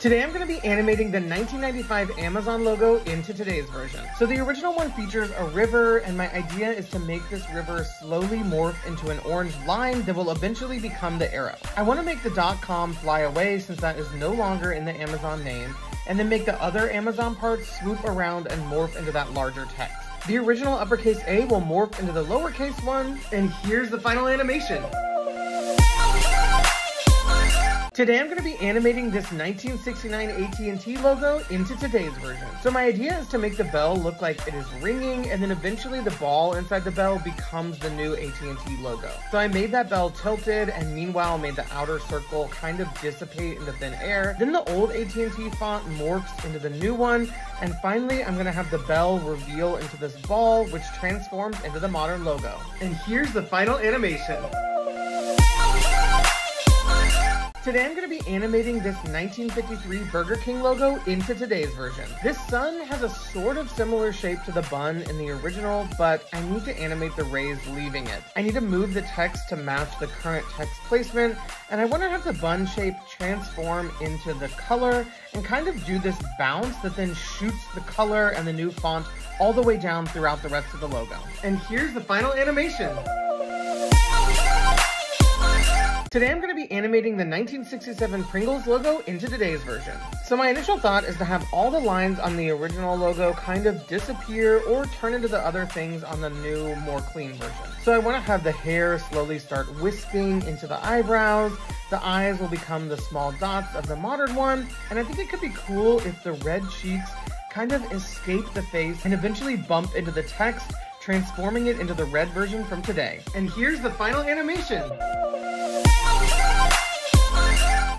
Today I'm going to be animating the 1995 Amazon logo into today's version. So the original one features a river and my idea is to make this river slowly morph into an orange line that will eventually become the arrow. I want to make the dot .com fly away since that is no longer in the Amazon name and then make the other Amazon parts swoop around and morph into that larger text. The original uppercase A will morph into the lowercase one and here's the final animation. Today I'm going to be animating this 1969 AT&T logo into today's version. So my idea is to make the bell look like it is ringing and then eventually the ball inside the bell becomes the new AT&T logo. So I made that bell tilted and meanwhile made the outer circle kind of dissipate into thin air. Then the old AT&T font morphs into the new one and finally I'm going to have the bell reveal into this ball which transforms into the modern logo. And here's the final animation. Today I'm going to be animating this 1953 Burger King logo into today's version. This sun has a sort of similar shape to the bun in the original, but I need to animate the rays leaving it. I need to move the text to match the current text placement, and I want to have the bun shape transform into the color and kind of do this bounce that then shoots the color and the new font all the way down throughout the rest of the logo. And here's the final animation. Today I'm going to animating the 1967 Pringles logo into today's version. So my initial thought is to have all the lines on the original logo kind of disappear or turn into the other things on the new, more clean version. So I want to have the hair slowly start wisping into the eyebrows, the eyes will become the small dots of the modern one, and I think it could be cool if the red cheeks kind of escape the face and eventually bump into the text, transforming it into the red version from today. And here's the final animation.